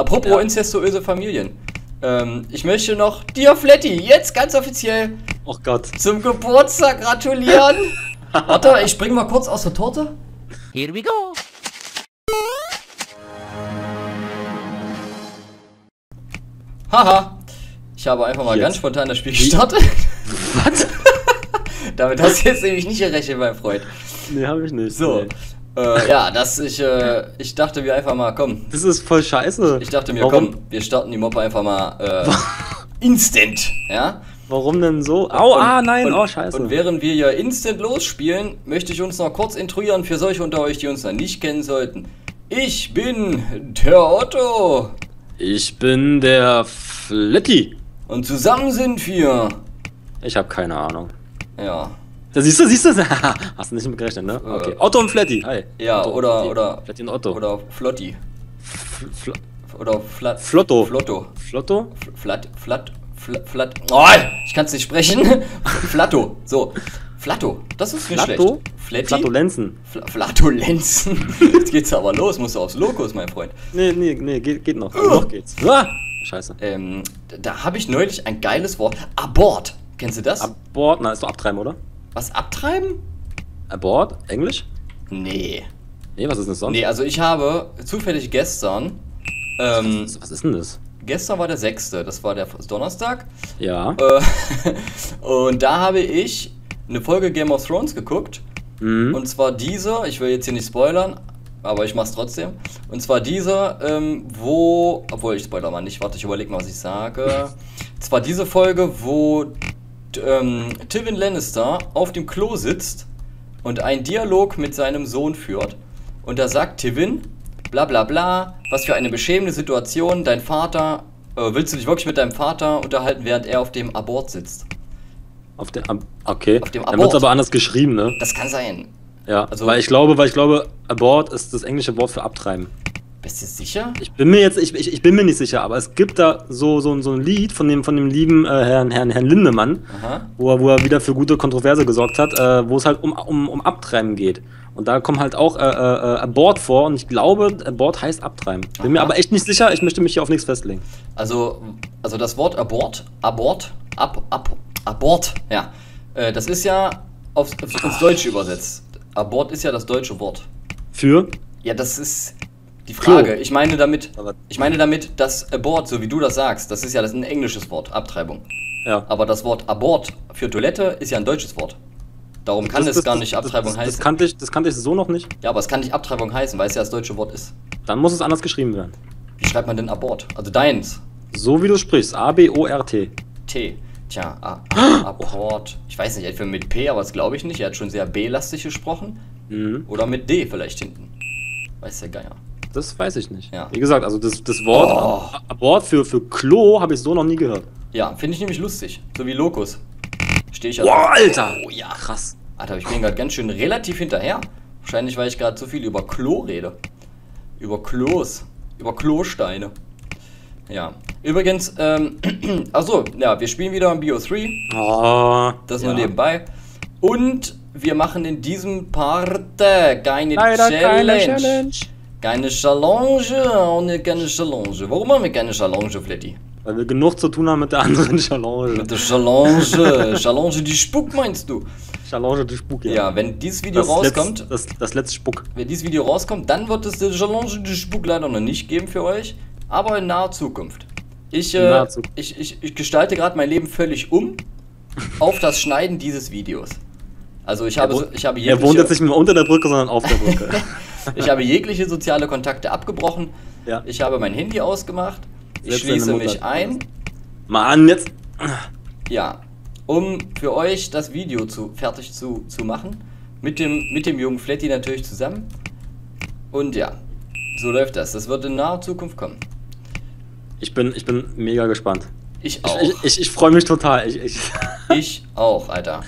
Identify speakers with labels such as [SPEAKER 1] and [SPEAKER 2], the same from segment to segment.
[SPEAKER 1] Apropos
[SPEAKER 2] Ja.
[SPEAKER 1] incestuöse Familien. Ähm, ich möchte noch dir, Fletti, jetzt ganz offiziell
[SPEAKER 2] Oh Gott.
[SPEAKER 1] zum Geburtstag gratulieren. Warte, ich spring mal kurz aus der Torte.
[SPEAKER 3] Here we go.
[SPEAKER 1] Haha. Ich habe einfach mal
[SPEAKER 2] Jetzt.
[SPEAKER 1] ganz spontan das Spiel gestartet.
[SPEAKER 2] Was?
[SPEAKER 1] Damit hast du jetzt nämlich nicht gerechnet, mein Freund.
[SPEAKER 2] Nee, habe ich nicht.
[SPEAKER 1] So.
[SPEAKER 2] Nee.
[SPEAKER 1] Äh, ja, dass ich, äh, ich dachte mir einfach mal, komm.
[SPEAKER 2] Das ist voll scheiße.
[SPEAKER 1] Ich dachte mir,
[SPEAKER 2] Warum?
[SPEAKER 1] komm, wir starten die Moppe einfach mal äh, instant, ja?
[SPEAKER 2] Warum denn so? Au,
[SPEAKER 1] Und-
[SPEAKER 2] ah, nein,
[SPEAKER 1] und,
[SPEAKER 2] oh, scheiße.
[SPEAKER 1] Und während wir ja instant losspielen, möchte ich uns noch kurz intruieren für solche unter euch, die uns noch nicht kennen sollten. Ich bin der Otto
[SPEAKER 2] ich bin der Fletti.
[SPEAKER 1] und zusammen sind wir.
[SPEAKER 2] Ich habe keine Ahnung.
[SPEAKER 1] Ja.
[SPEAKER 2] Da siehst du, siehst du? Hast du nicht mit gerechnet, ne? Okay. Otto und Fletti. Hi.
[SPEAKER 1] Ja,
[SPEAKER 2] Otto,
[SPEAKER 1] oder,
[SPEAKER 2] Fletti.
[SPEAKER 1] oder,
[SPEAKER 2] Fletti und Otto.
[SPEAKER 1] oder Flotti.
[SPEAKER 2] Fl
[SPEAKER 1] Oder Flat.
[SPEAKER 2] Flotto.
[SPEAKER 1] Flotto.
[SPEAKER 2] Flotto?
[SPEAKER 1] Flat, flat, flat, flat. Oh, ich kann es nicht sprechen. Flatto. So. Flatto. Das ist nicht
[SPEAKER 2] Flatto?
[SPEAKER 1] schlecht. Fletti?
[SPEAKER 2] Flatulenzen.
[SPEAKER 1] Fla Flatulenzen. Jetzt geht's aber los. Musst du aufs Lokus, mein Freund.
[SPEAKER 2] Nee, nee, nee, geht, geht noch. noch geht's. Ah, scheiße.
[SPEAKER 1] Ähm, da habe ich neulich ein geiles Wort. Abort. Kennst du das?
[SPEAKER 2] Abort, na, ist doch abtreiben, oder?
[SPEAKER 1] Was abtreiben?
[SPEAKER 2] Abort? Englisch?
[SPEAKER 1] Nee.
[SPEAKER 2] Nee, was ist denn das sonst?
[SPEAKER 1] Nee, also ich habe zufällig gestern. Ähm,
[SPEAKER 2] was, was ist denn das?
[SPEAKER 1] gestern war der 6. Das war der Donnerstag.
[SPEAKER 2] Ja.
[SPEAKER 1] Äh, und da habe ich eine Folge Game of Thrones geguckt.
[SPEAKER 2] Mhm.
[SPEAKER 1] Und zwar dieser, ich will jetzt hier nicht spoilern, aber ich mach's trotzdem. Und zwar dieser, ähm, wo, obwohl ich spoiler mal nicht, warte, ich überlege mal, was ich sage. zwar diese Folge, wo ähm, Tywin Lannister auf dem Klo sitzt und einen Dialog mit seinem Sohn führt. Und da sagt Tywin, bla bla bla, was für eine beschämende Situation, dein Vater, äh, willst du dich wirklich mit deinem Vater unterhalten, während er auf dem Abort sitzt?
[SPEAKER 2] Auf dem, Ab okay.
[SPEAKER 1] Auf dem
[SPEAKER 2] Dann wird's
[SPEAKER 1] Abort.
[SPEAKER 2] aber anders geschrieben, ne?
[SPEAKER 1] Das kann sein.
[SPEAKER 2] Ja.
[SPEAKER 1] Also-
[SPEAKER 2] weil ich glaube, weil ich glaube, Abort ist das englische Wort für abtreiben.
[SPEAKER 1] Bist du sicher?
[SPEAKER 2] Ich bin mir jetzt, ich, ich, ich bin mir nicht sicher, aber es gibt da so, so, so ein Lied von dem, von dem lieben äh, Herrn, Herrn, Herrn Lindemann,
[SPEAKER 1] Aha.
[SPEAKER 2] wo er, wo er wieder für gute Kontroverse gesorgt hat, äh, wo es halt um, um, um Abtreiben geht. Und da kommen halt auch äh, äh, Abort vor und ich glaube, Abort heißt Abtreiben. Bin mir
[SPEAKER 1] Aha.
[SPEAKER 2] aber echt nicht sicher, ich möchte mich hier auf nichts festlegen.
[SPEAKER 1] Also, also das Wort Abort, Abort, ab, ab, Abort, ja. Äh, das ist ja aufs, aufs, ins Deutsche übersetzt. Abort ist ja das deutsche Wort.
[SPEAKER 2] Für?
[SPEAKER 1] Ja, das ist die Frage.
[SPEAKER 2] Klo.
[SPEAKER 1] Ich meine damit, ich meine damit, dass Abort, so wie du das sagst, das ist ja das ist ein englisches Wort, Abtreibung.
[SPEAKER 2] Ja.
[SPEAKER 1] Aber das Wort Abort für Toilette ist ja ein deutsches Wort. Darum kann
[SPEAKER 2] Das-
[SPEAKER 1] es
[SPEAKER 2] das-
[SPEAKER 1] gar nicht
[SPEAKER 2] das-
[SPEAKER 1] Abtreibung
[SPEAKER 2] das,
[SPEAKER 1] heißen.
[SPEAKER 2] Das kannte, ich, das kannte ich so noch nicht.
[SPEAKER 1] ja, aber es kann nicht Abtreibung heißen, weil es ja das deutsche Wort ist.
[SPEAKER 2] Dann muss es anders geschrieben werden.
[SPEAKER 1] Wie schreibt man denn Abort? Also deins.
[SPEAKER 2] So wie du sprichst. A-B-O-R-T.
[SPEAKER 1] T. Tja, A- A- Abort. Ich weiß nicht, entweder mit P, aber das glaube ich nicht. Er hat schon sehr B-lastig gesprochen.
[SPEAKER 2] Mhm.
[SPEAKER 1] Oder mit D vielleicht hinten. Weiß der Geier.
[SPEAKER 2] Das weiß ich nicht.
[SPEAKER 1] Ja.
[SPEAKER 2] Wie gesagt, also das, das Wort
[SPEAKER 1] Oh.
[SPEAKER 2] Ab- für, für Klo habe ich so noch nie gehört.
[SPEAKER 1] Ja, finde ich nämlich lustig. So wie Lokus. Stehe ich ja
[SPEAKER 2] Boah. Alter!
[SPEAKER 1] Oh ja.
[SPEAKER 2] Krass.
[SPEAKER 1] Alter, ich bin gerade ganz schön relativ hinterher. Wahrscheinlich, weil ich gerade so viel über Klo rede. Über Klos. Über Klosteine. Ja. Übrigens, ähm, achso, ja, wir spielen wieder im Bio 3.
[SPEAKER 2] Oh,
[SPEAKER 1] Das
[SPEAKER 2] ja.
[SPEAKER 1] nur nebenbei. Und wir machen in diesem Part keine
[SPEAKER 2] Leider
[SPEAKER 1] Challenge.
[SPEAKER 2] keine Challenge.
[SPEAKER 1] Keine Challenge, auch nicht keine Challenge. Warum haben wir keine Challenge, Fletti?
[SPEAKER 2] Weil wir genug zu tun haben mit der anderen Challenge.
[SPEAKER 1] Mit der Challenge. Challenge, die Spuck meinst du?
[SPEAKER 2] Challenge du Spuk,
[SPEAKER 1] Ja, wenn dieses Video
[SPEAKER 2] das
[SPEAKER 1] rauskommt,
[SPEAKER 2] Letz, das, das letzte Spuck.
[SPEAKER 1] wenn dieses Video rauskommt, dann wird es die Challenge die Spuk leider noch nicht geben für euch, aber in naher Zukunft. Ich,
[SPEAKER 2] In
[SPEAKER 1] äh,
[SPEAKER 2] naher Zukunft.
[SPEAKER 1] ich, ich, ich gestalte gerade mein Leben völlig um auf das Schneiden dieses Videos. Also ich habe,
[SPEAKER 2] Er
[SPEAKER 1] ich habe
[SPEAKER 2] Er wohnt jetzt nicht mehr unter der Brücke, sondern auf der Brücke.
[SPEAKER 1] Ich habe jegliche soziale Kontakte abgebrochen.
[SPEAKER 2] Ja.
[SPEAKER 1] Ich habe mein Handy ausgemacht. Ich
[SPEAKER 2] Selbst
[SPEAKER 1] schließe mich ein.
[SPEAKER 2] Mann, jetzt.
[SPEAKER 1] Ja, um für euch das Video zu, fertig zu, zu machen. Mit dem, mit dem jungen Fletti natürlich zusammen. Und ja, so läuft das. Das wird in naher Zukunft kommen.
[SPEAKER 2] Ich bin, ich bin mega gespannt.
[SPEAKER 1] Ich auch.
[SPEAKER 2] Ich, ich, ich, ich freue mich total. Ich, ich,
[SPEAKER 1] Ich auch, Alter.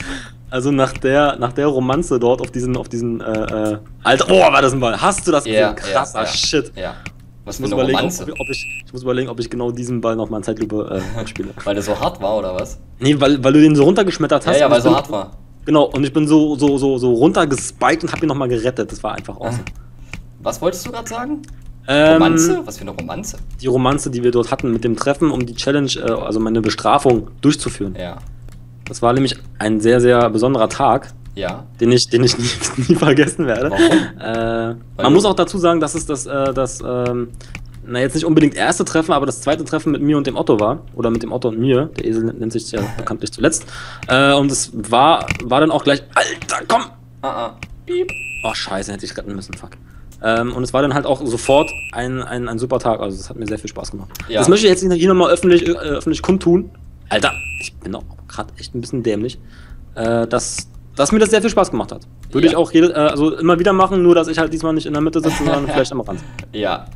[SPEAKER 2] Also nach der, nach der Romanze dort auf diesen, auf diesen, äh, äh, Alter, oh, war das ein Ball. Hast du das
[SPEAKER 1] Ja,
[SPEAKER 2] gesehen? Krasser
[SPEAKER 1] ja.
[SPEAKER 2] Shit.
[SPEAKER 1] Ja. Was
[SPEAKER 2] Ich muss, überlegen, ob, ob ich, ich muss überlegen, ob ich genau diesen Ball noch mal in Zeitlupe äh, spiele.
[SPEAKER 1] Weil der so hart war, oder was?
[SPEAKER 2] Nee, weil, weil du den so runtergeschmettert hast.
[SPEAKER 1] Ja, ja, weil
[SPEAKER 2] ich
[SPEAKER 1] so
[SPEAKER 2] bin-
[SPEAKER 1] hart war.
[SPEAKER 2] Genau, und ich bin so, so, so, so runtergespiked und hab ihn nochmal gerettet. Das war einfach awesome.
[SPEAKER 1] Was wolltest du gerade sagen?
[SPEAKER 2] Ähm,
[SPEAKER 1] Romanze? Was für eine Romanze?
[SPEAKER 2] Die Romanze, die wir dort hatten mit dem Treffen, um die Challenge, äh, also meine Bestrafung durchzuführen.
[SPEAKER 1] Ja.
[SPEAKER 2] Das war nämlich ein sehr, sehr besonderer Tag,
[SPEAKER 1] Ja.
[SPEAKER 2] den ich, den ich nie, nie vergessen werde.
[SPEAKER 1] Warum?
[SPEAKER 2] Äh, man muss auch dazu sagen, dass es das, äh, das ähm, na jetzt nicht unbedingt erste Treffen, aber das zweite Treffen mit mir und dem Otto war. Oder mit dem Otto und mir. Der Esel nennt sich ja bekanntlich zuletzt. Äh, und es war, war dann auch gleich, Alter, komm!
[SPEAKER 1] Ah, ah. Piep.
[SPEAKER 2] Oh, scheiße, hätte ich retten müssen, fuck. Ähm, und es war dann halt auch sofort ein, ein, ein super Tag. Also es hat mir sehr viel Spaß gemacht.
[SPEAKER 1] Ja.
[SPEAKER 2] Das möchte ich jetzt hier nochmal öffentlich, äh, öffentlich kundtun. Alter, ich bin auch gerade echt ein bisschen dämlich. Äh, dass, dass mir das sehr viel Spaß gemacht hat. Würde
[SPEAKER 1] Ja.
[SPEAKER 2] ich auch jede, äh, also immer wieder machen, nur dass ich halt diesmal nicht in der Mitte sitze, sondern vielleicht am Rand.
[SPEAKER 1] Ja.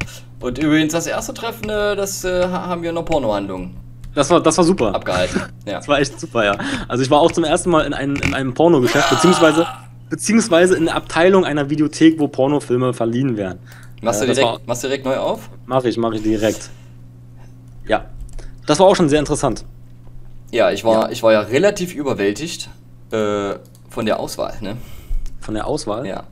[SPEAKER 1] Und übrigens, das erste Treffen, äh, das äh, ha- haben wir noch Pornohandlungen
[SPEAKER 2] Das war, das war super.
[SPEAKER 1] abgehalten. Ja.
[SPEAKER 2] Das war echt super, ja. Also ich war auch zum ersten Mal in, einem in einem Pornogeschäft, beziehungsweise, beziehungsweise in der Abteilung einer Videothek, wo Pornofilme verliehen werden.
[SPEAKER 1] Machst,
[SPEAKER 2] Äh,
[SPEAKER 1] du
[SPEAKER 2] das war-
[SPEAKER 1] direkt, machst du direkt neu auf?
[SPEAKER 2] Mache ich, mache ich direkt. Ja. Das war auch schon sehr interessant.
[SPEAKER 1] Ja, ich war,
[SPEAKER 2] Ja.
[SPEAKER 1] ich war ja relativ überwältigt äh, von der Auswahl, ne?
[SPEAKER 2] Von der Auswahl.
[SPEAKER 1] Ja.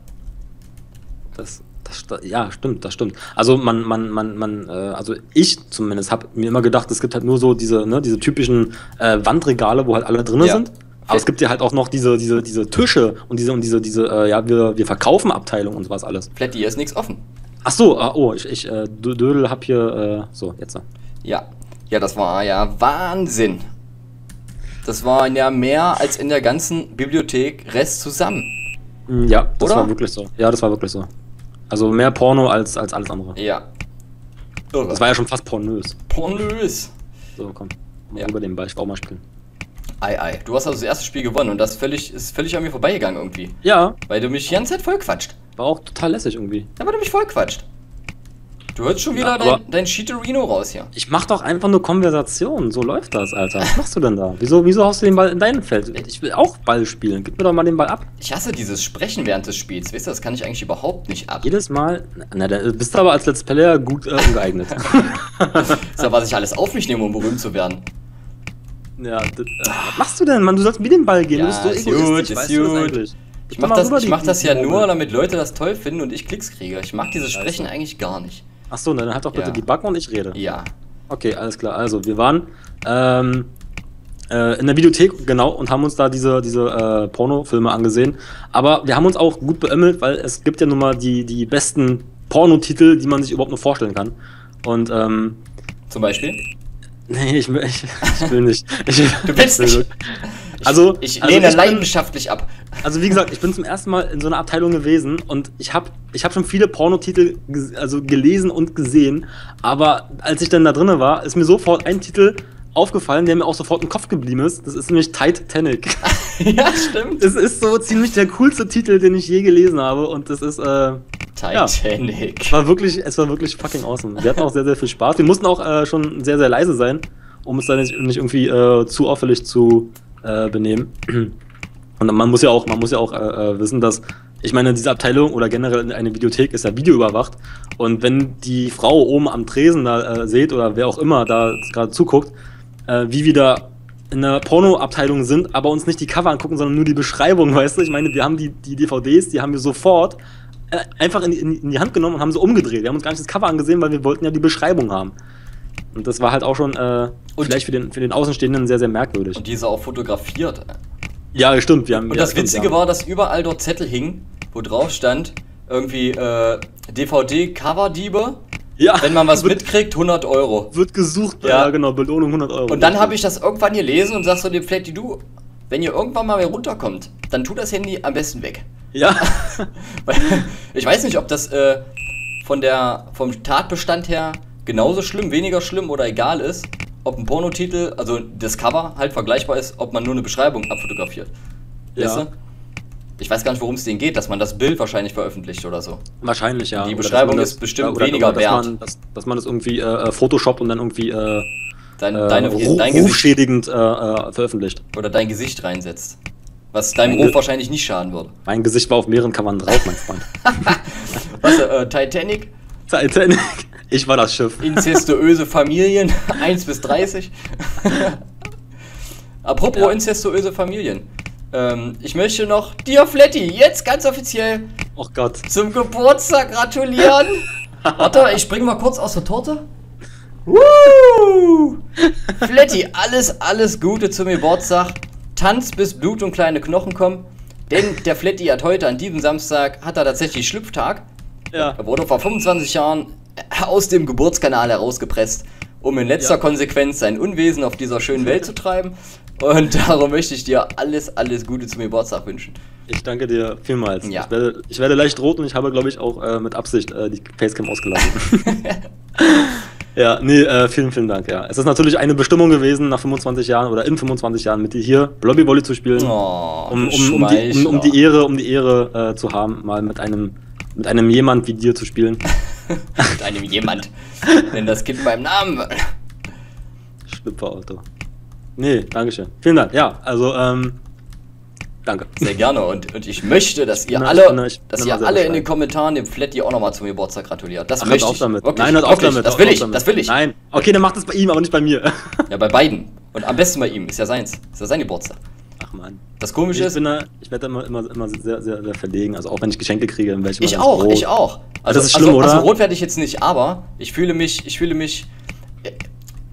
[SPEAKER 2] Das, das, ja, stimmt, das stimmt. Also man, man, man, man, äh, also ich zumindest habe mir immer gedacht, es gibt halt nur so diese, ne, diese typischen äh, Wandregale, wo halt alle drin
[SPEAKER 1] Ja.
[SPEAKER 2] sind. Aber es gibt ja halt auch noch diese, diese, diese Tische und diese und diese, diese, äh, ja, wir, wir verkaufen Abteilung und sowas alles.
[SPEAKER 1] Flatty, hier ist nichts offen.
[SPEAKER 2] Ach so, ah, oh, ich, ich äh, Dö- Dödel hab hier, äh, so, jetzt.
[SPEAKER 1] Ja. Ja, das war ja Wahnsinn. Das war ja mehr als in der ganzen Bibliothek Rest zusammen.
[SPEAKER 2] Mm, Ja, das
[SPEAKER 1] Oder?
[SPEAKER 2] war wirklich so. Ja, das war wirklich so. Also mehr Porno als, als alles andere.
[SPEAKER 1] Ja. Irre.
[SPEAKER 2] Das war ja schon fast pornös.
[SPEAKER 1] pornös.
[SPEAKER 2] So, komm. Mal
[SPEAKER 1] Ja.
[SPEAKER 2] Über den Ball, ich will auch mal spielen.
[SPEAKER 1] Ei, ei. Du hast also das erste Spiel gewonnen und das völlig, ist völlig an mir vorbeigegangen irgendwie.
[SPEAKER 2] Ja,
[SPEAKER 1] Weil du mich die ganze Zeit voll quatscht.
[SPEAKER 2] war auch total lässig irgendwie.
[SPEAKER 1] Ja, weil du mich voll quatscht. Du hörst schon wieder
[SPEAKER 2] Ja,
[SPEAKER 1] dein, dein Cheaterino raus hier.
[SPEAKER 2] Ich mach doch einfach nur Konversation. So läuft das, Alter. Was machst du denn da? Wieso, wieso hast du den Ball in dein Feld? Ich will auch Ball spielen. Gib mir doch mal den Ball ab.
[SPEAKER 1] Ich hasse dieses Sprechen während des Spiels. Weißt du, das kann ich eigentlich überhaupt nicht ab.
[SPEAKER 2] Jedes Mal. Na, da bist du aber als Let's Player gut äh, ungeeignet.
[SPEAKER 1] Das ist ja, was ich alles auf mich nehme, um berühmt zu werden.
[SPEAKER 2] ja, äh, was machst du denn, Mann? Du sollst mir den Ball geben.
[SPEAKER 1] Ja,
[SPEAKER 2] du bist so
[SPEAKER 1] gut, ist gut. Ich mach, das, ich mach das ja nur, damit Leute das toll finden und ich Klicks kriege. Ich mag dieses Sprechen eigentlich gar nicht.
[SPEAKER 2] Achso, dann halt doch bitte
[SPEAKER 1] Ja.
[SPEAKER 2] die Backen und ich rede.
[SPEAKER 1] Ja.
[SPEAKER 2] Okay, alles klar. Also, wir waren ähm, äh, in der Videothek, genau, und haben uns da diese, diese äh, Pornofilme angesehen. Aber wir haben uns auch gut beömmelt, weil es gibt ja nun mal die, die besten Pornotitel, die man sich überhaupt nur vorstellen kann. Und, ähm,
[SPEAKER 1] Zum Beispiel.
[SPEAKER 2] nee, ich, will- ich, ich will nicht. Ich,
[SPEAKER 1] Du willst
[SPEAKER 2] ich will
[SPEAKER 1] nicht.
[SPEAKER 2] Also,
[SPEAKER 1] Ich
[SPEAKER 2] also
[SPEAKER 1] lehne
[SPEAKER 2] ich bin-
[SPEAKER 1] leidenschaftlich ab.
[SPEAKER 2] Also wie gesagt, ich bin zum ersten Mal in so einer Abteilung gewesen und ich habe ich hab schon viele Pornotitel also gelesen und gesehen, aber als ich dann da drinne war, ist mir sofort ein Titel aufgefallen, der mir auch sofort im Kopf geblieben ist. Das ist nämlich Titanic.
[SPEAKER 1] ja, stimmt.
[SPEAKER 2] Es ist so ziemlich der coolste Titel, den ich je gelesen habe und das ist äh,
[SPEAKER 1] Titanic.
[SPEAKER 2] es war wirklich, es war wirklich fucking awesome. Wir hatten auch sehr, sehr viel Spaß. Wir mussten auch äh, schon sehr, sehr leise sein, um uns da nicht, nicht irgendwie äh, zu auffällig zu äh, benehmen. Und man muss ja auch, man muss ja auch äh, äh, wissen, dass, ich meine, diese Abteilung oder generell eine Videothek ist ja videoüberwacht. Und wenn die Frau oben am Tresen da äh, seht oder wer auch immer da gerade zuguckt, äh, wie wir da in der Porno-Abteilung sind, aber uns nicht die Cover angucken, sondern nur die Beschreibung, weißt du? Ich meine, wir haben die, die DVDs, die haben wir sofort äh, einfach in, in, in die Hand genommen und haben sie umgedreht. Wir haben uns gar nicht das Cover angesehen, weil wir wollten ja die Beschreibung haben. Und das war halt auch schon äh,
[SPEAKER 1] Und-
[SPEAKER 2] vielleicht für den, für den Außenstehenden sehr, sehr merkwürdig.
[SPEAKER 1] Und diese auch fotografiert.
[SPEAKER 2] ja, stimmt. Wir haben,
[SPEAKER 1] Und das Witzige war, dass überall dort Zettel hingen, wo drauf stand, irgendwie äh, DVD-Coverdiebe.
[SPEAKER 2] ja,
[SPEAKER 1] Wenn man was
[SPEAKER 2] wird,
[SPEAKER 1] mitkriegt, 100 Euro.
[SPEAKER 2] wird gesucht.
[SPEAKER 1] Ja.
[SPEAKER 2] Ja, genau, Belohnung 100 Euro.
[SPEAKER 1] Und dann habe ich das irgendwann gelesen und sag so dem Flatty, du, wenn ihr irgendwann mal runterkommt, dann tu das Handy am besten weg.
[SPEAKER 2] Ja,
[SPEAKER 1] Weil ich weiß nicht, ob das äh, von der, vom Tatbestand her genauso schlimm, weniger schlimm oder egal ist, ob ein Pornotitel, also das Cover halt vergleichbar ist, ob man nur eine Beschreibung abfotografiert. Weißt
[SPEAKER 2] Ja.
[SPEAKER 1] du? Ich weiß gar nicht, worum es denen geht, dass man das Bild wahrscheinlich veröffentlicht oder so.
[SPEAKER 2] wahrscheinlich, ja.
[SPEAKER 1] Die
[SPEAKER 2] Oder dass
[SPEAKER 1] Beschreibung
[SPEAKER 2] man
[SPEAKER 1] ist bestimmt
[SPEAKER 2] oder-
[SPEAKER 1] weniger
[SPEAKER 2] oder dass
[SPEAKER 1] wert.
[SPEAKER 2] Man, dass, dass man das irgendwie äh, äh, Photoshop und dann irgendwie äh,
[SPEAKER 1] Dein,
[SPEAKER 2] äh,
[SPEAKER 1] deine,
[SPEAKER 2] ru-
[SPEAKER 1] dein
[SPEAKER 2] rufschädigend äh, äh, veröffentlicht.
[SPEAKER 1] oder dein Gesicht reinsetzt. Was deinem Ruf wahrscheinlich nicht schaden würde.
[SPEAKER 2] Mein Gesicht war auf mehreren Covern drauf, mein Freund.
[SPEAKER 1] Was, äh, Titanic,
[SPEAKER 2] Titanic. Ich war das Schiff.
[SPEAKER 1] inzestuöse Familien, 1 bis 30. Apropos
[SPEAKER 2] Ja.
[SPEAKER 1] inzestuöse Familien. Ähm, ich möchte noch dir, Flatty, jetzt ganz offiziell
[SPEAKER 2] Oh Gott.
[SPEAKER 1] zum Geburtstag gratulieren. Warte, ich spring mal kurz aus der Torte. Woo! Fletti, alles, alles Gute zum Geburtstag. Tanz bis Blut und kleine Knochen kommen. Denn der Fletti hat heute, an diesem Samstag, hat er tatsächlich Schlüpftag.
[SPEAKER 2] Ja.
[SPEAKER 1] Er wurde vor 25 Jahren aus dem Geburtskanal herausgepresst, um in letzter
[SPEAKER 2] Ja.
[SPEAKER 1] Konsequenz sein Unwesen auf dieser schönen Welt zu treiben. Und darum möchte ich dir alles, alles Gute zum Geburtstag wünschen.
[SPEAKER 2] Ich danke dir vielmals.
[SPEAKER 1] Ja.
[SPEAKER 2] Ich, werde, ich werde leicht rot und ich habe, glaube ich, auch äh, mit Absicht äh, die Facecam ausgelassen. ja, nee, äh, vielen, vielen Dank. Ja. Es ist natürlich eine Bestimmung gewesen, nach 25 Jahren oder in 25 Jahren mit dir hier Lobbyvolley zu spielen.
[SPEAKER 1] Oh,
[SPEAKER 2] um, um, um, die, um, die. Ehre, um die Ehre äh, zu haben, mal mit einem, mit einem jemand wie dir zu spielen.
[SPEAKER 1] Mit einem jemand. Nenn das Kind beim Namen.
[SPEAKER 2] Schlüpferauto. Nee, Dankeschön. Vielen Dank. Ja, also, ähm, danke.
[SPEAKER 1] Sehr gerne. Und, und ich möchte, dass ihr
[SPEAKER 2] bin-
[SPEAKER 1] alle,
[SPEAKER 2] bin
[SPEAKER 1] dass ihr alle in den Kommentaren dem Fletti auch nochmal zum Geburtstag gratuliert. Das
[SPEAKER 2] Ach,
[SPEAKER 1] möchte ich.
[SPEAKER 2] damit.
[SPEAKER 1] Wirklich,
[SPEAKER 2] Nein, hört auf damit.
[SPEAKER 1] Das will ich. Das will ich.
[SPEAKER 2] Nein. Okay, dann macht es bei ihm, aber nicht bei mir.
[SPEAKER 1] Ja, bei beiden. Und am besten bei ihm. Ist ja seins. Ist ja sein Geburtstag.
[SPEAKER 2] Ach man.
[SPEAKER 1] Das Komische
[SPEAKER 2] Ich,
[SPEAKER 1] ist,
[SPEAKER 2] bin da, ich werde immer, immer, immer sehr, sehr, sehr verlegen. Also auch wenn ich Geschenke kriege, dann werde ich
[SPEAKER 1] auch,
[SPEAKER 2] rot.
[SPEAKER 1] ich auch. Also,
[SPEAKER 2] das ist schlimm,
[SPEAKER 1] also,
[SPEAKER 2] oder?
[SPEAKER 1] also rot werde ich jetzt nicht, aber ich fühle mich, ich fühle mich äh,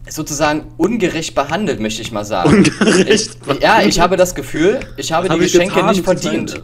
[SPEAKER 1] sozusagen ungerecht behandelt, möchte ich mal sagen.
[SPEAKER 2] Ungerecht
[SPEAKER 1] Ich, ja, ich habe das Gefühl, ich habe
[SPEAKER 2] Was
[SPEAKER 1] die
[SPEAKER 2] hab
[SPEAKER 1] Geschenke
[SPEAKER 2] getan,
[SPEAKER 1] nicht
[SPEAKER 2] sein?
[SPEAKER 1] verdient.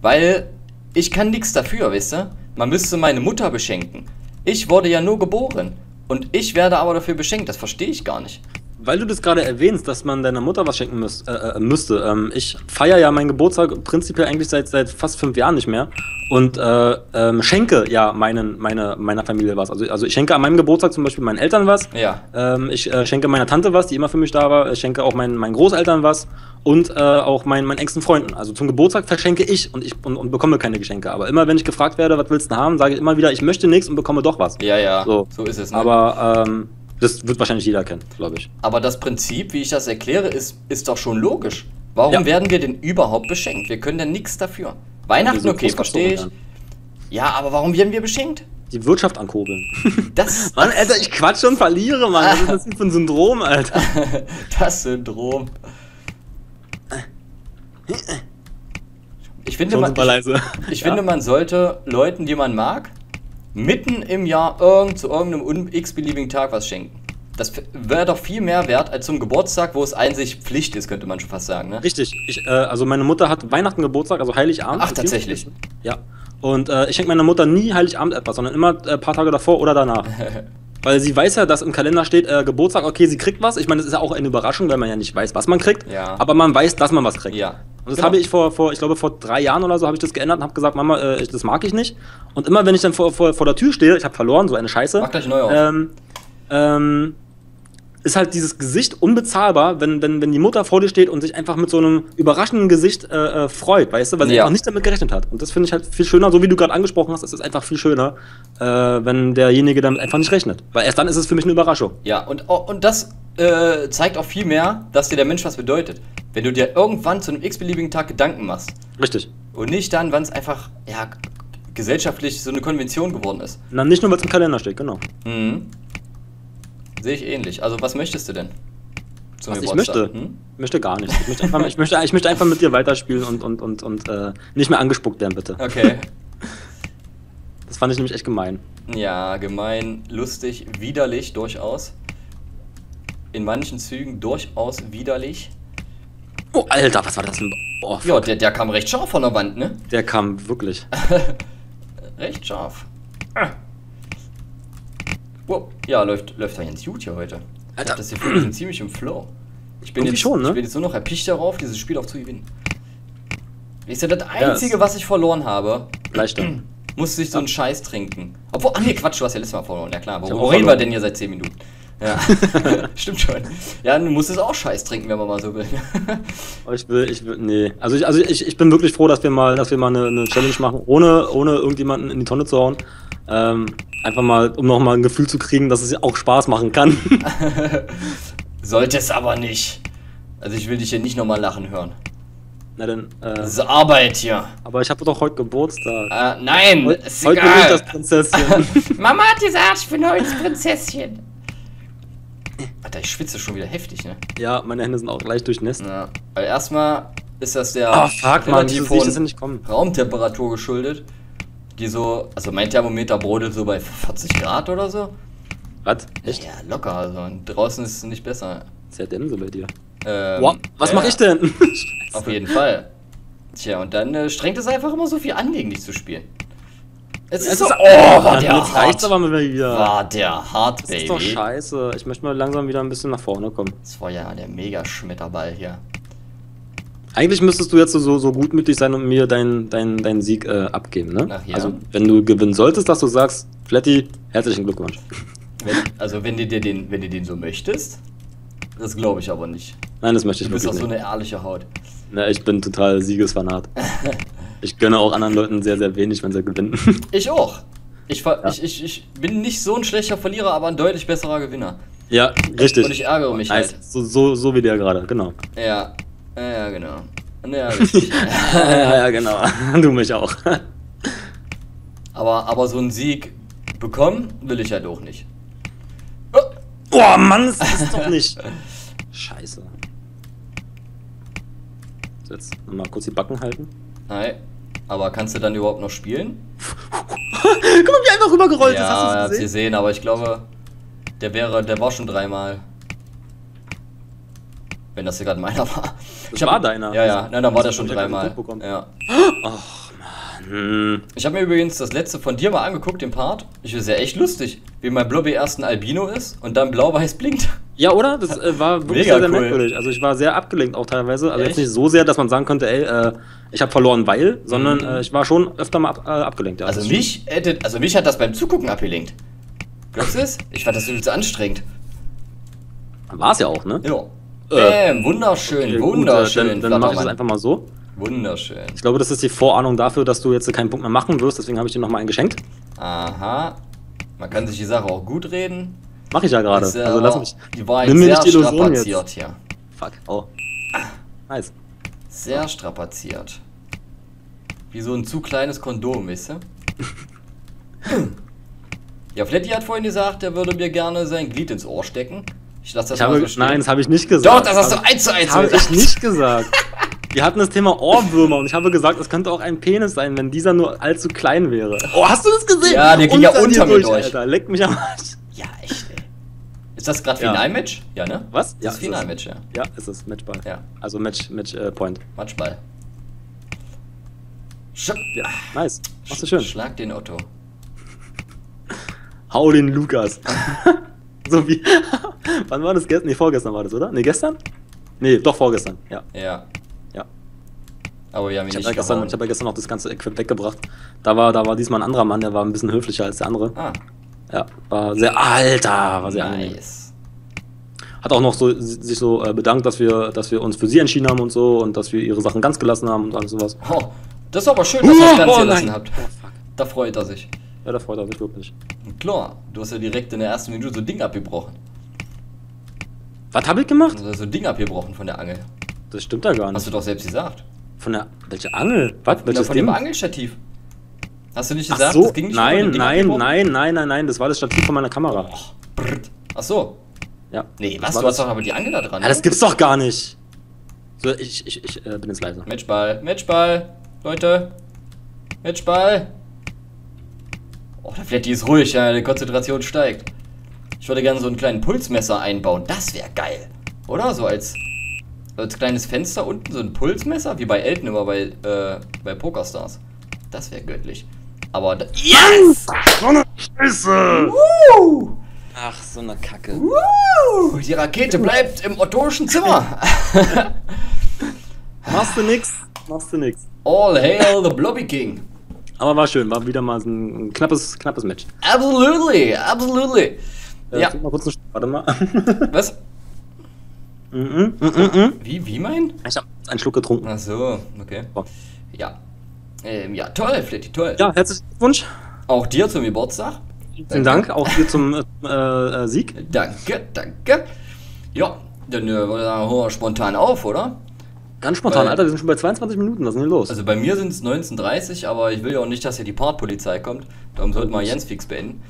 [SPEAKER 1] Weil ich kann nichts dafür, weißt du? Man müsste meine Mutter beschenken. Ich wurde ja nur geboren. Und ich werde aber dafür beschenkt. Das verstehe ich gar nicht.
[SPEAKER 2] Weil du das gerade erwähnst, dass man deiner Mutter was schenken müß, äh, äh, müsste. Ähm, ich feiere ja meinen Geburtstag prinzipiell eigentlich seit, seit fast fünf Jahren nicht mehr. Und äh, ähm, schenke ja meinen, meine, meiner Familie was. Also, also ich schenke an meinem Geburtstag zum Beispiel meinen Eltern was.
[SPEAKER 1] Ja.
[SPEAKER 2] Ähm, ich äh, schenke meiner Tante was, die immer für mich da war. Ich schenke auch meinen, meinen Großeltern was und äh, auch meinen, meinen engsten Freunden. Also zum Geburtstag verschenke ich und ich und, und bekomme keine Geschenke. Aber immer wenn ich gefragt werde, was willst du haben, sage ich immer wieder, ich möchte nichts und bekomme doch was.
[SPEAKER 1] Ja, ja.
[SPEAKER 2] So.
[SPEAKER 1] So, ist es. Ne?
[SPEAKER 2] Aber ähm, das wird wahrscheinlich jeder kennen, glaube ich.
[SPEAKER 1] Aber das Prinzip, wie ich das erkläre, ist, ist doch schon logisch. Warum
[SPEAKER 2] Ja.
[SPEAKER 1] werden wir denn überhaupt beschenkt? Wir können denn nichts dafür. Weihnachten, okay, verstehe ich. Ja, aber warum werden wir beschenkt?
[SPEAKER 2] Die Wirtschaft ankurbeln.
[SPEAKER 1] Das,
[SPEAKER 2] Mann, Alter, ich quatsch und verliere, Mann. Was ist das denn für ein Syndrom, Alter?
[SPEAKER 1] das Syndrom. Ich finde, man,
[SPEAKER 2] leise.
[SPEAKER 1] ich finde, man sollte Leuten, die man mag, mitten im Jahr irgend, zu irgendeinem x-beliebigen Tag was schenken. Das wäre doch viel mehr wert als zum Geburtstag, wo es einzig Pflicht ist, könnte man schon fast sagen. Ne?
[SPEAKER 2] Richtig. Ich, äh, also meine Mutter hat Weihnachten Geburtstag, also Heiligabend.
[SPEAKER 1] Ach, tatsächlich?
[SPEAKER 2] Ja. Und äh, ich schenke meiner Mutter nie Heiligabend etwas, sondern immer ein äh, paar Tage davor oder danach. Weil sie weiß ja, dass im Kalender steht, äh, Geburtstag, okay, sie kriegt was. Ich meine, das ist ja auch eine Überraschung, weil man ja nicht weiß, was man kriegt.
[SPEAKER 1] Ja.
[SPEAKER 2] Aber man weiß, dass man was kriegt.
[SPEAKER 1] Ja.
[SPEAKER 2] Und das
[SPEAKER 1] Genau.
[SPEAKER 2] habe ich vor, vor, ich glaube, vor drei Jahren oder so habe ich das geändert und habe gesagt, Mama, äh, ich, das mag ich nicht. Und immer, wenn ich dann vor, vor, vor der Tür stehe, ich habe verloren, so eine Scheiße.
[SPEAKER 1] Mach gleich neu auf.
[SPEAKER 2] Ähm, ähm, ist halt dieses Gesicht unbezahlbar, wenn, wenn, wenn die Mutter vor dir steht und sich einfach mit so einem überraschenden Gesicht äh, äh, freut, weißt du, weil sie
[SPEAKER 1] Ja.
[SPEAKER 2] einfach nicht damit gerechnet hat. Und das finde ich halt viel schöner, so wie du gerade angesprochen hast, es ist einfach viel schöner, äh, wenn derjenige damit einfach nicht rechnet. Weil erst dann ist es für mich eine Überraschung.
[SPEAKER 1] Ja, und, oh, und das äh, zeigt auch viel mehr, dass dir der Mensch was bedeutet. Wenn du dir irgendwann zu einem x-beliebigen Tag Gedanken machst
[SPEAKER 2] Richtig.
[SPEAKER 1] und nicht dann, wann es einfach ja, gesellschaftlich so eine Konvention geworden ist.
[SPEAKER 2] Dann nicht nur, weil es im Kalender steht, genau.
[SPEAKER 1] Mhm. Sehe ich ähnlich. Also, was möchtest du denn? Zum
[SPEAKER 2] Was ich
[SPEAKER 1] Geburtstag?
[SPEAKER 2] möchte?
[SPEAKER 1] Hm?
[SPEAKER 2] Ich möchte gar nichts. Ich möchte einfach, ich möchte, ich möchte einfach mit dir weiterspielen und, und, und, und äh, nicht mehr angespuckt werden, bitte.
[SPEAKER 1] Okay.
[SPEAKER 2] Das fand ich nämlich echt gemein.
[SPEAKER 1] Ja, gemein, lustig, widerlich durchaus. In manchen Zügen durchaus widerlich.
[SPEAKER 2] Oh, Alter, was war das denn? Oh,
[SPEAKER 1] Ja, der, der kam recht scharf von der Wand, ne?
[SPEAKER 2] der kam wirklich.
[SPEAKER 1] Recht scharf. Ah. Wow. Ja, läuft, läuft ja ganz gut hier heute. Ich
[SPEAKER 2] Alter.
[SPEAKER 1] hab das wir sind ziemlich im Flow. Ich bin,
[SPEAKER 2] Irgendwie
[SPEAKER 1] jetzt,
[SPEAKER 2] schon, ne?
[SPEAKER 1] ich bin jetzt nur noch erpicht darauf, dieses Spiel auch zu gewinnen. Ist ja das
[SPEAKER 2] Ja,
[SPEAKER 1] Einzige,
[SPEAKER 2] es-
[SPEAKER 1] was ich verloren habe,
[SPEAKER 2] Leichter.
[SPEAKER 1] musste ich so einen Scheiß trinken. Obwohl, ach nee, Quatsch, du hast ja letztes Mal verloren. Ja klar,
[SPEAKER 2] Ich
[SPEAKER 1] wo,
[SPEAKER 2] hab
[SPEAKER 1] wo
[SPEAKER 2] auch
[SPEAKER 1] reden wir denn hier seit 10 Minuten? Ja, stimmt schon. Ja, du musstest auch Scheiß trinken, wenn man mal so will.
[SPEAKER 2] Aber Ich will, ich will, nee. Also ich, also ich, ich bin wirklich froh, dass wir mal, dass wir mal eine, eine Challenge machen, ohne, ohne irgendjemanden in die Tonne zu hauen. Ähm, einfach mal, um nochmal ein Gefühl zu kriegen, dass es auch Spaß machen kann.
[SPEAKER 1] Sollte es aber nicht. Also ich will dich hier nicht nochmal lachen hören.
[SPEAKER 2] Na dann, äh,
[SPEAKER 1] Das ist Arbeit hier.
[SPEAKER 2] aber ich habe doch heute Geburtstag.
[SPEAKER 1] Äh, nein,
[SPEAKER 2] Heu-
[SPEAKER 1] ist
[SPEAKER 2] heute bin ich das
[SPEAKER 1] egal.
[SPEAKER 2] Prinzesschen.
[SPEAKER 1] Mama hat gesagt, ich bin heute das Prinzesschen. Alter, ich schwitze schon wieder heftig, ne?
[SPEAKER 2] ja, meine Hände sind auch leicht durchnässt.
[SPEAKER 1] Ja, weil erstmal ist das der
[SPEAKER 2] Ah, fuck, Mann, das denn
[SPEAKER 1] hohen
[SPEAKER 2] nicht kommen?
[SPEAKER 1] Raumtemperatur geschuldet. die so, also mein Thermometer brodelt so bei 40 Grad oder so.
[SPEAKER 2] Was? Echt?
[SPEAKER 1] Ja, locker, also und draußen ist es nicht besser.
[SPEAKER 2] Ist ja denn so bei dir?
[SPEAKER 1] Ähm,
[SPEAKER 2] Boah, was
[SPEAKER 1] ja,
[SPEAKER 2] mach ich denn?
[SPEAKER 1] Auf jeden Fall. Tja, und dann äh, strengt es einfach immer so viel an, gegen dich zu spielen. Es ist
[SPEAKER 2] Es
[SPEAKER 1] so,
[SPEAKER 2] ist-
[SPEAKER 1] oh, war der
[SPEAKER 2] jetzt
[SPEAKER 1] hart.
[SPEAKER 2] aber mal wieder.
[SPEAKER 1] War der hart,
[SPEAKER 2] das ist doch
[SPEAKER 1] Baby.
[SPEAKER 2] scheiße. Ich möchte mal langsam wieder ein bisschen nach vorne kommen.
[SPEAKER 1] Das war ja der Mega-Schmetterball hier.
[SPEAKER 2] Eigentlich müsstest du jetzt so, so gutmütig sein und mir deinen dein, dein Sieg äh, abgeben, ne?
[SPEAKER 1] Ach ja.
[SPEAKER 2] Also, wenn du gewinnen solltest, dass du sagst, Flatty, herzlichen Glückwunsch.
[SPEAKER 1] Wenn, also, wenn du dir den, wenn du den so möchtest, das glaube ich aber nicht.
[SPEAKER 2] Nein, das möchte ich
[SPEAKER 1] Du bist auch
[SPEAKER 2] wirklich
[SPEAKER 1] so
[SPEAKER 2] nicht.
[SPEAKER 1] eine ehrliche Haut.
[SPEAKER 2] Ne, ich bin total Siegesfanat. ich gönne auch anderen Leuten sehr, sehr wenig, wenn sie gewinnen.
[SPEAKER 1] Ich auch. Ich, ver
[SPEAKER 2] Ja.
[SPEAKER 1] ich, ich, ich bin nicht so ein schlechter Verlierer, aber ein deutlich besserer Gewinner.
[SPEAKER 2] ja, richtig.
[SPEAKER 1] Und ich ärgere mich
[SPEAKER 2] Nice.
[SPEAKER 1] halt.
[SPEAKER 2] So, so, so wie der gerade, genau.
[SPEAKER 1] Ja. Ja, genau. Ja, richtig.
[SPEAKER 2] ja, ja, genau. Du mich auch.
[SPEAKER 1] aber, aber so einen Sieg bekommen will ich halt auch nicht. Oh,
[SPEAKER 2] Boah, Mann, das ist doch nicht. Scheiße. So, Jetzt nochmal kurz die Backen halten.
[SPEAKER 1] nein. Aber kannst du dann überhaupt noch spielen?
[SPEAKER 2] Guck mal, wie einfach rübergerollt ist.
[SPEAKER 1] ja,
[SPEAKER 2] Hast du
[SPEAKER 1] hat's
[SPEAKER 2] es gesehen?
[SPEAKER 1] gesehen, aber ich glaube, der wäre, der war schon dreimal. Wenn das hier gerade meiner war.
[SPEAKER 2] Das war deiner.
[SPEAKER 1] Ja, ja, nein, dann war der schon
[SPEAKER 2] ich ja
[SPEAKER 1] dreimal. Ja.
[SPEAKER 2] Hm.
[SPEAKER 1] Ich habe mir übrigens das letzte von dir mal angeguckt, den Part. Ich finde es ja echt lustig, wie mein Blobby erst ein Albino ist und dann blau-weiß blinkt.
[SPEAKER 2] Ja, oder? Das äh, war wirklich
[SPEAKER 1] Mega
[SPEAKER 2] sehr, sehr
[SPEAKER 1] cool.
[SPEAKER 2] merkwürdig. Also ich war sehr abgelenkt auch teilweise. Also
[SPEAKER 1] Echt?
[SPEAKER 2] jetzt nicht so sehr, dass man sagen könnte, ey, äh, ich habe verloren, weil, sondern
[SPEAKER 1] Mhm.
[SPEAKER 2] äh, ich war schon öfter mal ab, äh, abgelenkt. Ja.
[SPEAKER 1] Also mich hätte, also mich hat das beim Zugucken abgelenkt. Glaubst du es? Ich fand das übelst anstrengend.
[SPEAKER 2] War es ja auch, ne?
[SPEAKER 1] Ja.
[SPEAKER 2] Äh,
[SPEAKER 1] Bäm, wunderschön,
[SPEAKER 2] Okay, gut,
[SPEAKER 1] wunderschön.
[SPEAKER 2] äh, Dann, dann mache ich das einfach mal so.
[SPEAKER 1] Wunderschön.
[SPEAKER 2] Ich glaube, das ist die Vorahnung dafür, dass du jetzt keinen Punkt mehr machen wirst. Deswegen habe ich dir nochmal einen geschenkt.
[SPEAKER 1] Aha. Man kann sich die Sache auch gut reden.
[SPEAKER 2] Mache ich ja gerade. Also lass mich.
[SPEAKER 1] Die war
[SPEAKER 2] Nimm
[SPEAKER 1] jetzt
[SPEAKER 2] mir nicht die Illusion
[SPEAKER 1] strapaziert hier.
[SPEAKER 2] Fuck. Oh. Nice.
[SPEAKER 1] Sehr strapaziert. Wie so ein zu kleines Kondom, weißt du? ja, Fletty hat vorhin gesagt, er würde mir gerne sein Glied ins Ohr stecken. Ich lasse das
[SPEAKER 2] Ich
[SPEAKER 1] mal
[SPEAKER 2] habe,
[SPEAKER 1] so stehen.
[SPEAKER 2] nein, das habe ich nicht gesagt.
[SPEAKER 1] Doch, das hast du eins zu eins
[SPEAKER 2] habe
[SPEAKER 1] gesagt.
[SPEAKER 2] ich nicht gesagt. Wir hatten das Thema Ohrwürmer und ich habe gesagt, es könnte auch ein Penis sein, wenn dieser nur allzu klein wäre. Oh, hast du das gesehen?
[SPEAKER 1] Ja, der ging ja
[SPEAKER 2] dir
[SPEAKER 1] unter mir durch.
[SPEAKER 2] Alter. Leck mich am Arsch.
[SPEAKER 1] Ja. Ist das gerade
[SPEAKER 2] Ja.
[SPEAKER 1] Finalmatch? Ja, ne?
[SPEAKER 2] Was?
[SPEAKER 1] Das ist
[SPEAKER 2] ist
[SPEAKER 1] Finalmatch, ja.
[SPEAKER 2] es. Ja, ist es. Matchball.
[SPEAKER 1] Ja.
[SPEAKER 2] Also Match, Match äh, Point.
[SPEAKER 1] Matchball. Schöp.
[SPEAKER 2] Ja, nice. Machst du schön.
[SPEAKER 1] Schlag den Otto.
[SPEAKER 2] Hau den Lukas. so wie. Wann war das? Gestern? Nee, vorgestern war das, oder? Nee, gestern? Nee, doch vorgestern. Ja.
[SPEAKER 1] Ja.
[SPEAKER 2] Ja.
[SPEAKER 1] Aber wir haben ihn
[SPEAKER 2] Ich habe
[SPEAKER 1] nicht
[SPEAKER 2] ja, gestern, ich hab ja gestern noch das ganze Equip weggebracht. Da war, da war diesmal ein anderer Mann, der war ein bisschen höflicher als der andere.
[SPEAKER 1] Ah,
[SPEAKER 2] Ja, war sehr. Alter, war sehr angenehm.
[SPEAKER 1] nice.
[SPEAKER 2] Hat auch noch so, sich so äh, bedankt, dass wir, dass wir uns für sie entschieden haben und so und dass wir ihre Sachen ganz gelassen haben und alles sowas.
[SPEAKER 1] Oh, das ist aber schön, dass ihr das ganz gelassen habt.
[SPEAKER 2] Oh, fuck.
[SPEAKER 1] Da freut er sich.
[SPEAKER 2] Ja, da freut er sich wirklich.
[SPEAKER 1] Und klar, du hast ja direkt in der ersten Minute so ein Ding abgebrochen.
[SPEAKER 2] Was habe ich gemacht?
[SPEAKER 1] Also so ein Ding abgebrochen von der Angel.
[SPEAKER 2] Das stimmt ja gar
[SPEAKER 1] Hast
[SPEAKER 2] nicht.
[SPEAKER 1] du doch selbst gesagt.
[SPEAKER 2] Von der. Welche Angel? Was?
[SPEAKER 1] Na,
[SPEAKER 2] Welches
[SPEAKER 1] von dem
[SPEAKER 2] Ding?
[SPEAKER 1] Angelstativ. Hast du nicht gesagt,
[SPEAKER 2] so,
[SPEAKER 1] das ging nicht
[SPEAKER 2] nein, nein, nein, nein, nein, nein, das war das Stativ von meiner Kamera.
[SPEAKER 1] Brrrt. Ach so.
[SPEAKER 2] Ja.
[SPEAKER 1] Nee, was?
[SPEAKER 2] war
[SPEAKER 1] Du hast
[SPEAKER 2] das-
[SPEAKER 1] doch aber die Angel da dran.
[SPEAKER 2] Ja, das
[SPEAKER 1] ne?
[SPEAKER 2] gibt's doch gar nicht. So, ich, ich, ich äh, bin jetzt leise.
[SPEAKER 1] Matchball, Matchball, Leute. Matchball. Oh, der Fletti ist ruhig, ja, die Konzentration steigt. Ich würde gerne so einen kleinen Pulsmesser einbauen. Das wäre geil. Oder? So als, als kleines Fenster unten, so ein Pulsmesser, wie bei Elton immer bei, äh, bei Pokerstars. Das wäre göttlich. Aber da Yes!
[SPEAKER 2] So eine Scheiße!
[SPEAKER 1] Woo!
[SPEAKER 2] Ach, so eine Kacke.
[SPEAKER 1] Woo! Die Rakete bleibt im ottoischen Zimmer.
[SPEAKER 2] Machst du nix? Machst du nix.
[SPEAKER 1] All hail the Blobby King.
[SPEAKER 2] Aber war schön, war wieder mal ein knappes, knappes Match.
[SPEAKER 1] Absolutely, absolutely.
[SPEAKER 2] Äh,
[SPEAKER 1] Ja,
[SPEAKER 2] Mal kurz einen Warte mal.
[SPEAKER 1] was?
[SPEAKER 2] Mhm, mhm, mhm.
[SPEAKER 1] Wie, wie mein?
[SPEAKER 2] ich hab einen Schluck getrunken.
[SPEAKER 1] Ach so, okay. Ja. Ähm, ja, toll, Fletti, toll.
[SPEAKER 2] Ja, herzlichen Glückwunsch.
[SPEAKER 1] Auch dir zum Geburtstag.
[SPEAKER 2] Vielen Dank, auch dir zum äh, äh, Sieg.
[SPEAKER 1] Danke, danke. Ja, dann äh, wir spontan auf, oder?
[SPEAKER 2] Ganz spontan,
[SPEAKER 1] Weil-
[SPEAKER 2] Alter, wir sind schon bei 22 Minuten, was ist denn hier los?
[SPEAKER 1] Also bei mir sind es 19.30 aber ich will ja auch nicht, dass hier die Partpolizei kommt. Darum sollten wir Jens fix beenden.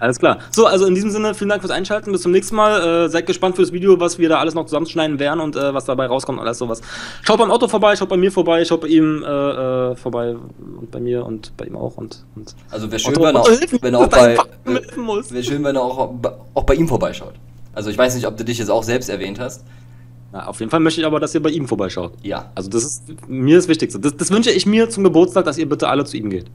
[SPEAKER 2] Alles klar. So, also in diesem Sinne, vielen Dank fürs Einschalten. Bis zum nächsten Mal. Äh, seid gespannt fürs Video, was wir da alles noch zusammenschneiden werden und äh, was dabei rauskommt und alles sowas. Schaut beim Auto vorbei, schaut bei mir vorbei, schaut bei ihm äh, äh vorbei und bei mir und bei ihm auch. Und, und
[SPEAKER 1] also wäre schön, Otto, wenn er auch, wenn auch bei. Wäre schön, wenn er auch, auch bei ihm vorbeischaut. Also ich weiß nicht, ob du dich jetzt auch selbst erwähnt hast.
[SPEAKER 2] Na, auf jeden Fall möchte ich aber, dass ihr bei ihm vorbeischaut.
[SPEAKER 1] Ja.
[SPEAKER 2] Also das ist mir das Wichtigste. Das, das wünsche ich mir zum Geburtstag, dass ihr bitte alle zu ihm geht.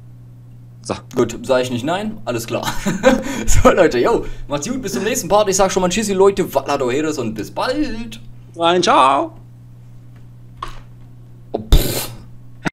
[SPEAKER 1] So. Gut, sage ich nicht nein, alles klar. so, Leute, yo, macht's gut, bis zum nächsten Part. Ich sag schon mal Tschüssi, Leute, Valadoheres und bis bald.
[SPEAKER 2] Rein, ciao.